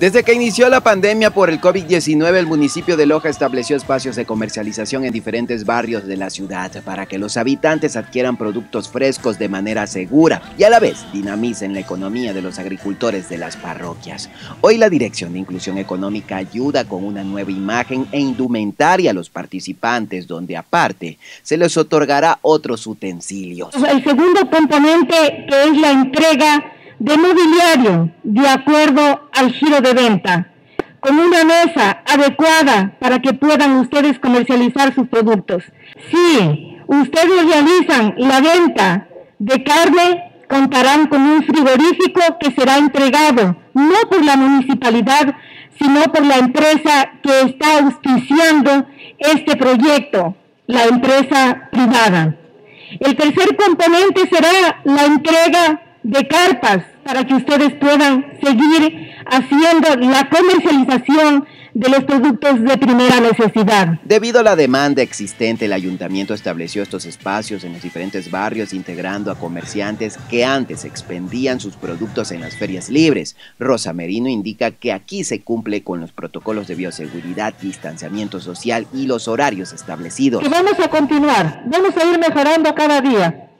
Desde que inició la pandemia por el COVID-19, el municipio de Loja estableció espacios de comercialización en diferentes barrios de la ciudad para que los habitantes adquieran productos frescos de manera segura y a la vez dinamicen la economía de los agricultores de las parroquias. Hoy la Dirección de Inclusión Económica ayuda con una nueva imagen e indumentaria a los participantes, donde aparte se les otorgará otros utensilios. El segundo componente que es la entrega de mobiliario de acuerdo al giro de venta, con una mesa adecuada para que puedan ustedes comercializar sus productos. Si ustedes realizan la venta de carne, contarán con un frigorífico que será entregado no por la municipalidad, sino por la empresa que está auspiciando este proyecto, la empresa privada. El tercer componente será la entrega de carpas para que ustedes puedan seguir haciendo la comercialización de los productos de primera necesidad. Debido a la demanda existente, el ayuntamiento estableció estos espacios en los diferentes barrios, integrando a comerciantes que antes expendían sus productos en las ferias libres. Rosa Merino indica que aquí se cumple con los protocolos de bioseguridad, distanciamiento social y los horarios establecidos. Y vamos a continuar, vamos a ir mejorando cada día.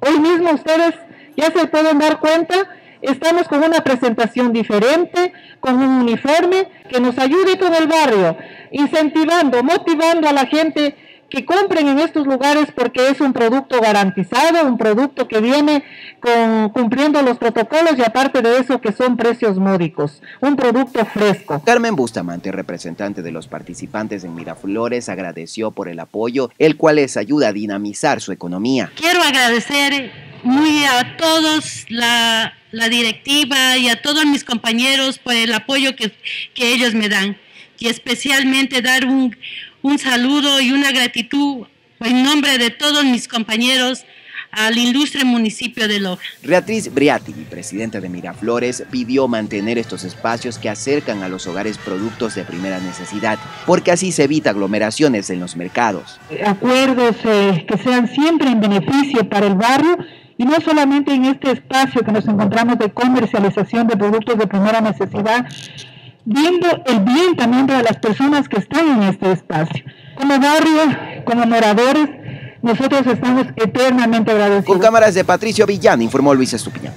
Hoy mismo ustedes ya se pueden dar cuenta, estamos con una presentación diferente, con un uniforme que nos ayude con el barrio, incentivando, motivando a la gente que compren en estos lugares porque es un producto garantizado, un producto que viene con, cumpliendo los protocolos y aparte de eso que son precios módicos, un producto fresco. Carmen Bustamante, representante de los participantes en Miraflores, agradeció por el apoyo, el cual les ayuda a dinamizar su economía. Quiero agradecer muy a todos, la, directiva y a todos mis compañeros por el apoyo que, ellos me dan. Y especialmente dar un, un saludo y una gratitud en nombre de todos mis compañeros al ilustre municipio de Loja. Beatriz Briati, presidenta de Miraflores, pidió mantener estos espacios que acercan a los hogares productos de primera necesidad, porque así se evita aglomeraciones en los mercados. Acuerdos eh, que sean siempre en beneficio para el barrio y no solamente en este espacio que nos encontramos de comercialización de productos de primera necesidad, viendo el bien también de las personas que están en este espacio. Como barrio, como moradores, nosotros estamos eternamente agradecidos. Con cámaras de Patricio Villán, informó Luis Estupiñán.